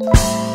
you